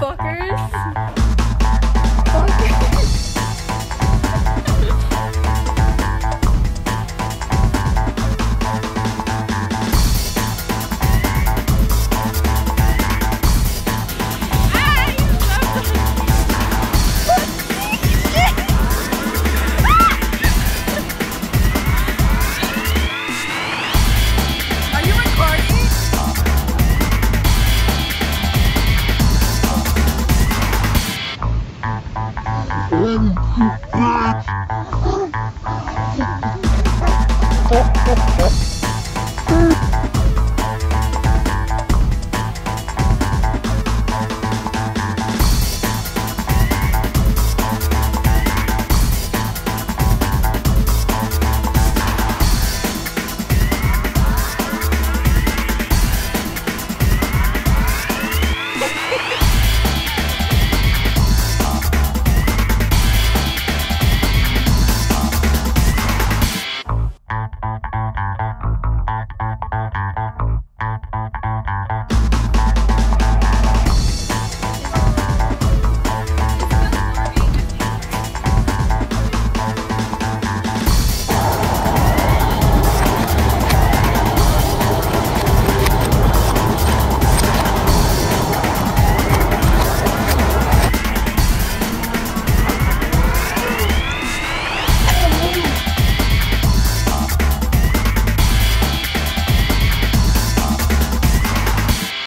Fuckers. Oh, oh, oh.